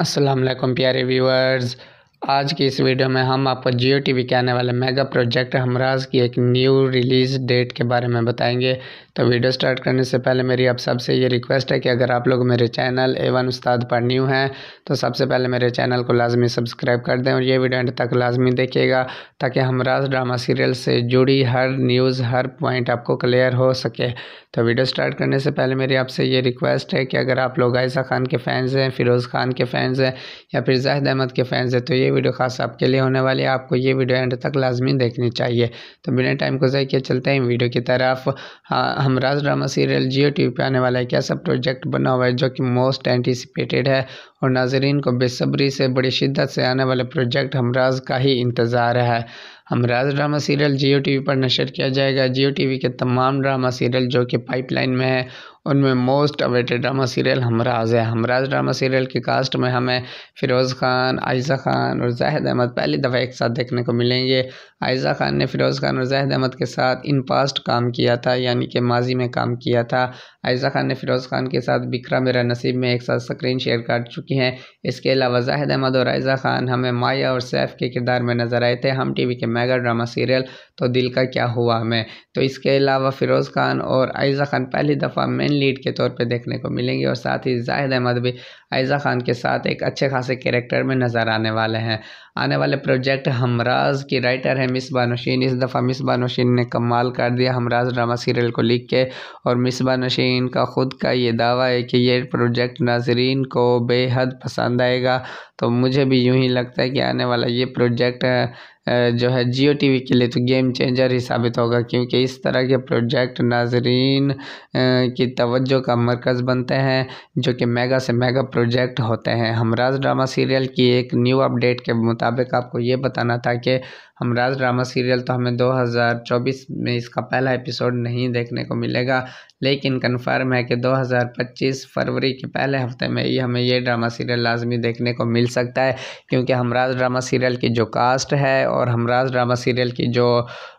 वालेकुम प्यारे व्यूअर्स आज की इस वीडियो में हम आपको जियो टीवी के आने वाले मेगा प्रोजेक्ट हमराज की एक न्यू रिलीज़ डेट के बारे में बताएँगे। तो वीडियो स्टार्ट करने से पहले मेरी आप सबसे ये रिक्वेस्ट है कि अगर आप लोग मेरे चैनल एवन उस्ताद पर न्यू हैं तो सबसे पहले मेरे चैनल को लाजमी सब्सक्राइब कर दें और ये वीडियो एंड तक लाजमी देखिएगा, ताकि हमराज ड्रामा सीरियल से जुड़ी हर न्यूज़, हर पॉइंट आपको क्लियर हो सके। तो वीडियो स्टार्ट करने से पहले मेरी आपसे ये रिक्वेस्ट है कि अगर आप लोग आयसा खान के फ़ैन्स हैं, फ़िरोज़ खान के फ़ैन्स हैं, या फिर जाहिद अहमद के फ़ैन्स हैं तो ये वीडियो खास आपके लिए होने वाली है। आपको ये वीडियो एंड तक लाजमी देखनी चाहिए। तो बिना टाइम को ज़ाय चलते हैं वीडियो की तरफ़। हाँ Humraaz drama serial Geo T पे आने वाला क्या सब प्रोजेक्ट बना हुआ है जो कि मोस्ट एंटिसिपेटेड है? और नाजरीन को बेसब्री से, बड़ी शिद्दत से आने वाले प्रोजेक्ट हमराज का ही इंतज़ार है। Humraaz drama serial Geo T पर नशर किया जाएगा। जियो टी के तमाम ड्रामा सीरियल जो कि पाइपलाइन में है उनमें most awaited drama serial Humraaz है। हमराज ड्रामा सीरियल की कास्ट में हमें फ़िरोज़ खान आयज़ा खान और जाहिद अहमद पहली दफ़ा एक साथ देखने को मिलेंगे। आयज़ा खान ने फ़िरोज़ खान और जाहिद अहमद के साथ इन पास्ट काम किया था, यानी कि माजी में काम किया था। आयज़ा खान ने फ़िरोज़ खान के साथ बिखरा मेरा नसीब में एक साथ स्क्रीन शेयर कर चुकी हैं। इसके अलावा जाहिद अहमद और आयज़ा खान हमें माया और सैफ़ के किरदार में नज़र आए थे। हम टी वी के मेगा ड्रामा सीरियल तो दिल का क्या हुआ हमें? तो इसके अलावा फ़िरोज़ खान और आयज़ा खान पहली दफ़ा मेन लीड के तौर पे देखने को मिलेंगे और साथ ही जाहिद अहमद भी आयज़ा खान के साथ एक अच्छे खासे कैरेक्टर में नज़र आने वाले हैं। आने वाले प्रोजेक्ट हमराज की राइटर है मिस बानशीन इस दफ़ा मिस बानशीन ने कमाल कर दिया हमराज ड्रामा सीरियल को लिख के और मिस बानशीन का ख़ुद का ये दावा है कि ये प्रोजेक्ट नाजरीन को बेहद पसंद आएगा। तो मुझे भी यूँ ही लगता है कि आने वाला ये प्रोजेक्ट जो है जियो टीवी के लिए तो गेम चेंजर ही साबित होगा, क्योंकि इस तरह के प्रोजेक्ट नाजरीन की तवज्जो का मरकज़ बनते हैं, जो कि मेगा से मेगा प्रोजेक्ट होते हैं। हमराज ड्रामा सीरियल की एक न्यू अपडेट के मुताबिक आपको ये बताना था कि हमराज ड्रामा सीरियल तो हमें 2024 में इसका पहला एपिसोड नहीं देखने को मिलेगा, लेकिन कन्फर्म है कि 2025 फरवरी के पहले हफ़्ते में ही हमें ये ड्रामा सीरियल लाजमी देखने को मिल सकता है, क्योंकि हमराज ड्रामा सीरियल की जो कास्ट है और हमराज ड्रामा सीरियल की जो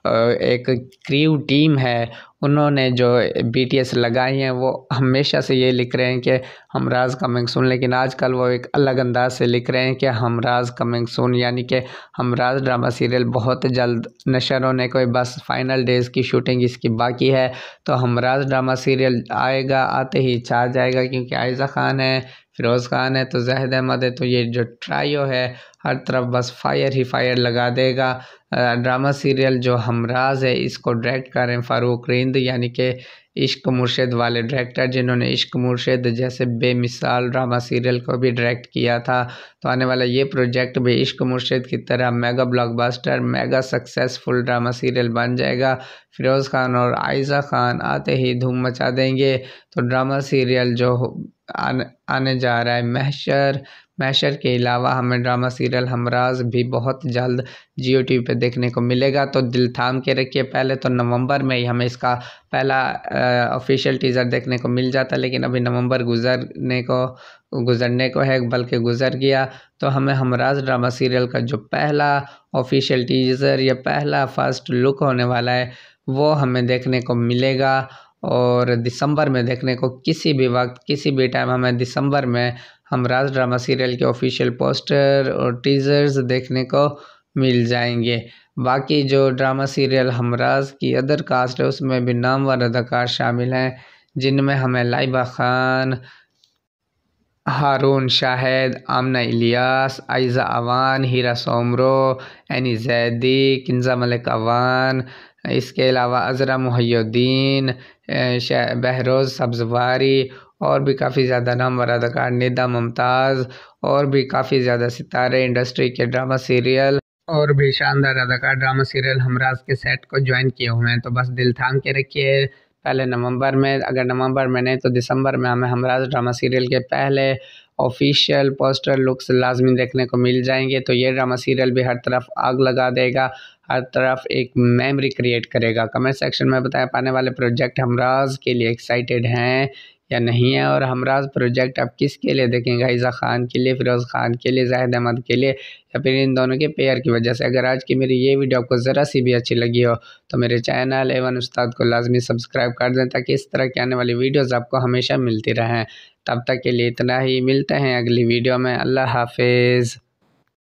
एक क्रीव टीम है उन्होंने जो बीटीएस लगाई हैं, वो हमेशा से ये लिख रहे हैं कि हम राज कमिंग सुन, लेकिन आजकल वो एक अलग अंदाज से लिख रहे हैं कि हम राज कमिंग सुन, यानी कि हम राज ड्रामा सीरियल बहुत जल्द नशर होने को बस फाइनल डेज़ की शूटिंग इसकी बाकी है तो हम राज ड्रामा सीरियल आएगा, आते ही छा जाएगा, क्योंकि आयज़ा खान है, फ़िरोज़ खान है तो जहद अहमद है तो ये जो ट्राइयो है, हर तरफ़ बस फायर ही फायर लगा देगा। ड्रामा सीरियल जो हमराज है, इसको डायरेक्ट कर रहे हैं फ़ारूक रिंद, यानी कि इश्क मुर्शद वाले डायरेक्टर जिन्होंने इश्क मुर्शद जैसे बेमिसाल ड्रामा सीरियल को भी डायरेक्ट किया था। तो आने वाला ये प्रोजेक्ट भी इश्क मुर्शद की तरह mega blockbuster mega successful drama serial बन जाएगा। फ़िरोज़ खान और आयज़ा खान आते ही धूम मचा देंगे। तो ड्रामा सीरियल जो आने आने जा रहा है, महशर मैशर के अलावा हमें ड्रामा सीरियल हमराज भी बहुत जल्द जियो टी वी पर देखने को मिलेगा। तो दिल थाम के रखिए, पहले तो नवंबर में ही हमें इसका पहला ऑफिशियल टीज़र देखने को मिल जाता, लेकिन अभी नवंबर गुजरने को गुजरने को है, बल्कि गुजर गया। तो हमें हमराज ड्रामा सीरियल का जो पहला ऑफिशियल टीज़र या पहला फ़र्स्ट लुक होने वाला है, वो हमें देखने को मिलेगा। और दिसंबर में देखने को किसी भी वक्त, किसी भी टाइम हमें दिसंबर में हम राज ड्रामा सीरियल के ऑफिशियल पोस्टर और टीज़र्स देखने को मिल जाएँगे। बाकी जो ड्रामा सीरियल हमराज की अदर कास्ट है, उसमें भी नामवर अदाकार शामिल हैं, जिनमें हमें लाइबा खान, हारून शाहिद, आमना इलियास, आयज़ा अवान, हीरा सोमरो, एनी जैदी, किन्जा मलिक अवान, इसके अलावा अज़रा मुहैद्दीन बहरोज़ सब्ज़वारी और भी काफ़ी ज़्यादा नामवर अदाकार निदा मुमताज़ और भी काफ़ी ज़्यादा सितारे, इंडस्ट्री के ड्रामा सीरियल और भी शानदार अदाकार ड्रामा सीरियल हमराज के सेट को ज्वाइन किए हुए हैं। तो बस दिल थाम के रखिए, पहले नवंबर में, अगर नवंबर में नहीं तो दिसंबर में हमें हमराज ड्रामा सीरियल के पहले ऑफिशियल पोस्टर लुक्स लाजमी देखने को मिल जाएँगे। तो ये ड्रामा सीरियल भी हर तरफ़ आग लगा देगा, हर तरफ़ एक मेमोरी क्रिएट करेगा। कमेंट सेक्शन में बताया पाने वाले प्रोजेक्ट हमराज के लिए एक्साइटेड हैं। या नहीं है? और हमराज प्रोजेक्ट आप किसके लिए देखेंगे? ईज़ा खान के लिए, फिरोज़ खान के लिए, जाहिद अहमद के लिए, या फिर इन दोनों के पेयर की वजह से? अगर आज की मेरी ये वीडियो आपको ज़रा सी भी अच्छी लगी हो तो मेरे चैनल एवन उस्ताद को लाजमी सब्सक्राइब कर दें, ताकि इस तरह की आने वाली वीडियोज़ आपको हमेशा मिलती रहें। तब तक के लिए इतना ही, मिलते हैं अगली वीडियो में। अल्लाह हाफिज़।